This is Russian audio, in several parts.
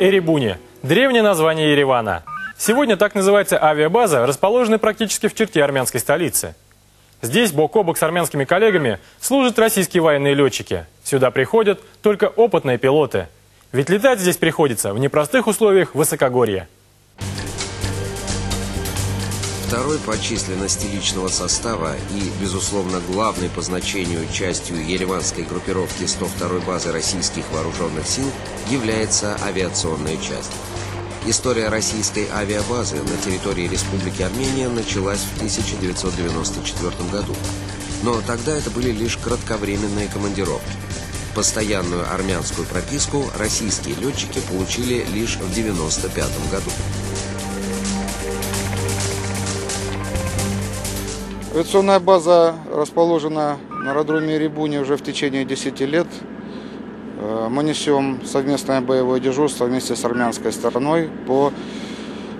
Эребуни – древнее название Еревана. Сегодня так называется авиабаза, расположенная практически в черте армянской столицы. Здесь бок о бок с армянскими коллегами служат российские военные летчики. Сюда приходят только опытные пилоты. Ведь летать здесь приходится в непростых условиях высокогорья. Второй по численности личного состава и, безусловно, главной по значению частью ереванской группировки 102-й базы российских вооруженных сил является авиационная часть. История российской авиабазы на территории Республики Армения началась в 1994 году. Но тогда это были лишь кратковременные командировки. Постоянную армянскую прописку российские летчики получили лишь в 1995 году. Авиационная база расположена на аэродроме Рибуни уже в течение 10 лет. Э, мы несем совместное боевое дежурство вместе с армянской стороной по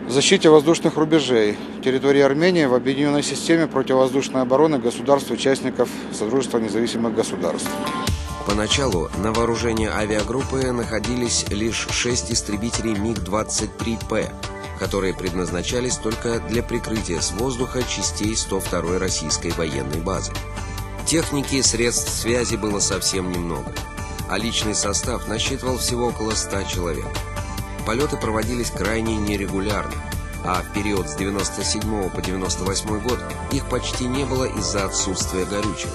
защите воздушных рубежей территории Армении в объединенной системе противовоздушной обороны государств-участников Содружества независимых государств. Поначалу на вооружении авиагруппы находились лишь шесть истребителей МиГ-23П, которые предназначались только для прикрытия с воздуха частей 102-й российской военной базы. Техники и средств связи было совсем немного, а личный состав насчитывал всего около 100 человек. Полеты проводились крайне нерегулярно, а в период с 97 по 98 год их почти не было из-за отсутствия горючего.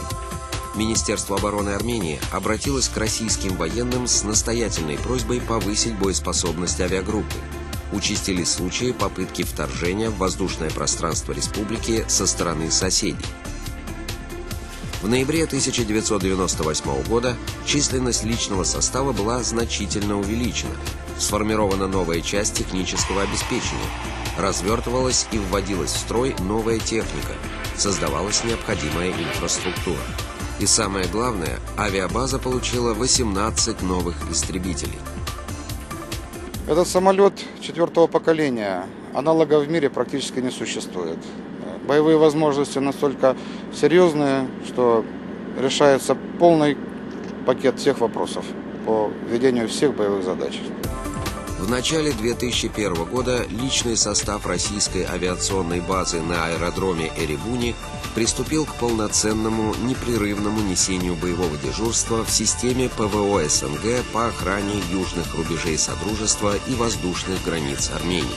Министерство обороны Армении обратилось к российским военным с настоятельной просьбой повысить боеспособность авиагруппы участились случаи попытки вторжения в воздушное пространство республики со стороны соседей. В ноябре 1998 года численность личного состава была значительно увеличена. Сформирована новая часть технического обеспечения. Развертывалась и вводилась в строй новая техника. Создавалась необходимая инфраструктура. И самое главное, авиабаза получила 18 новых истребителей – этот самолет четвертого поколения, аналогов в мире практически не существует. Боевые возможности настолько серьезные, что решается полный пакет всех вопросов по ведению всех боевых задач. В начале 2001 года личный состав российской авиационной базы на аэродроме Эребуни приступил к полноценному непрерывному несению боевого дежурства в системе ПВО СНГ по охране южных рубежей Содружества и воздушных границ Армении.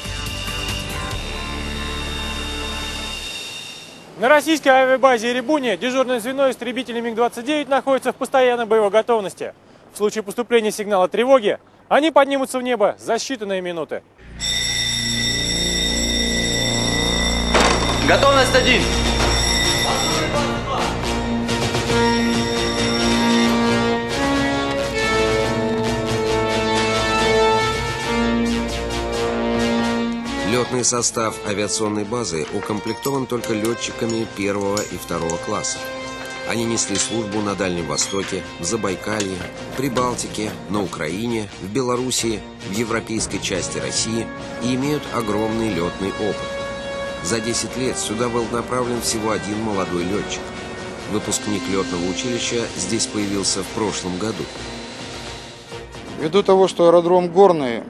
На российской авиабазе Эребуни дежурное звено истребителей МиГ-29 находится в постоянной боевой готовности. В случае поступления сигнала тревоги они поднимутся в небо за считанные минуты. Готовность один. Летный состав авиационной базы укомплектован только летчиками первого и второго класса. Они несли службу на Дальнем Востоке, в Забайкалье, Прибалтике, на Украине, в Белоруссии, в европейской части России и имеют огромный летный опыт. За 10 лет сюда был направлен всего один молодой летчик. Выпускник летного училища здесь появился в прошлом году. Ввиду того, что аэродром горный,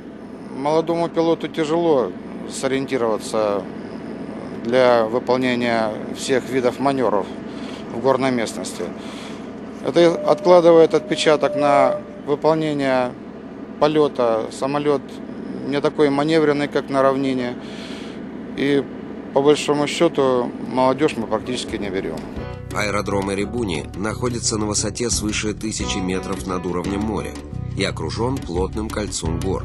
молодому пилоту тяжело сориентироваться для выполнения всех видов маневров в горной местности. Это откладывает отпечаток на выполнение полета. Самолет не такой маневренный, как на равнине. И по большому счету молодежь мы практически не берем. Аэродром Эребуни находится на высоте свыше тысячи метров над уровнем моря и окружен плотным кольцом гор.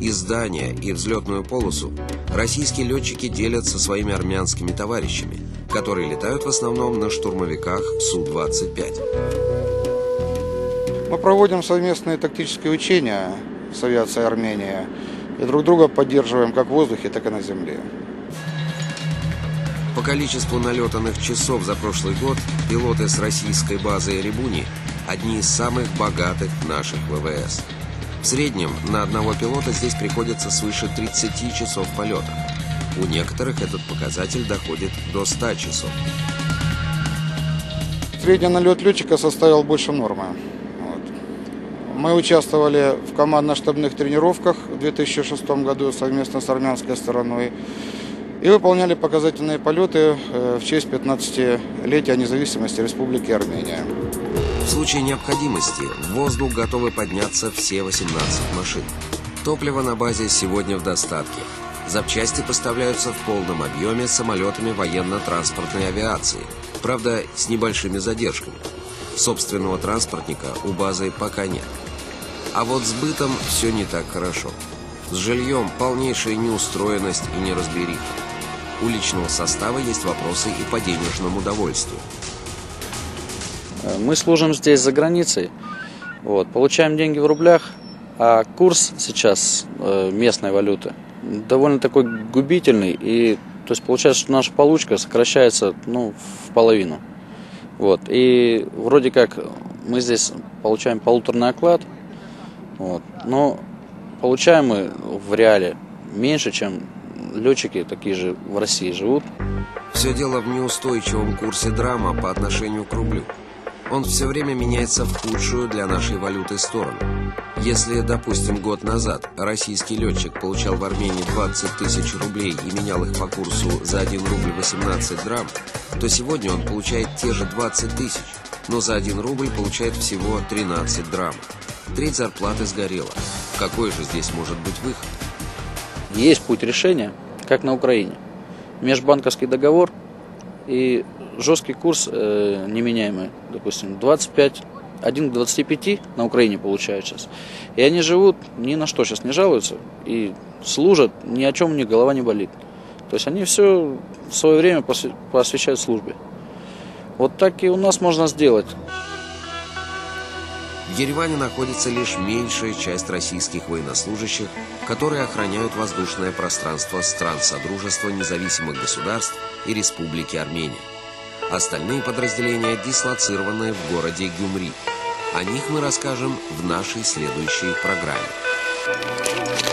И здания, и взлетную полосу российские летчики делят со своими армянскими товарищами, которые летают в основном на штурмовиках Су-25. Мы проводим совместные тактические учения с авиацией Армении и друг друга поддерживаем как в воздухе, так и на земле. По количеству налетанных часов за прошлый год пилоты с российской базы Эребуни одни из самых богатых наших ВВС. В среднем на одного пилота здесь приходится свыше 30 часов полета. У некоторых этот показатель доходит до 100 часов. Средний налет летчика составил больше нормы. Вот. Мы участвовали в командно-штабных тренировках в 2006 году совместно с армянской стороной и выполняли показательные полеты э, в честь 15-летия независимости Республики Армения. В случае необходимости в воздух готовы подняться все 18 машин. Топливо на базе сегодня в достатке. Запчасти поставляются в полном объеме самолетами военно-транспортной авиации. Правда, с небольшими задержками. Собственного транспортника у базы пока нет. А вот с бытом все не так хорошо. С жильем полнейшая неустроенность и неразбериха. У личного состава есть вопросы и по денежному удовольствию. Мы служим здесь за границей, вот, получаем деньги в рублях, а курс сейчас э, местной валюты довольно такой губительный, и то есть получается, что наша получка сокращается ну, в половину. Вот, и вроде как мы здесь получаем полуторный оклад, вот, но получаем мы в реале меньше, чем летчики такие же в России живут. Все дело в неустойчивом курсе драма по отношению к рублю. Он все время меняется в худшую для нашей валюты сторону. Если, допустим, год назад российский летчик получал в Армении 20 тысяч рублей и менял их по курсу за 1 рубль 18 драм, то сегодня он получает те же 20 тысяч, но за 1 рубль получает всего 13 драм. Треть зарплаты сгорела. Какой же здесь может быть выход? Есть путь решения, как на Украине. Межбанковский договор и жесткий курс э, неменяемый, допустим, 25, 1 к 25 на Украине получают сейчас. И они живут, ни на что сейчас не жалуются и служат, ни о чем у них голова не болит. То есть они все в свое время посвящают службе. Вот так и у нас можно сделать. В Ереване находится лишь меньшая часть российских военнослужащих, которые охраняют воздушное пространство стран Содружества независимых государств и Республики Армения. Остальные подразделения дислоцированы в городе Гюмри. О них мы расскажем в нашей следующей программе.